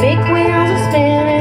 Big wheels are spinning.